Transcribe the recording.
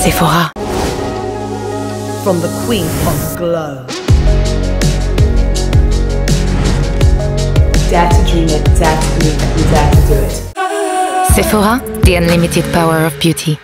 Sephora. From the Queen of Glow. Dare to dream it, dare to believe it, and dare to do it. Sephora, the unlimited power of beauty.